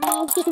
you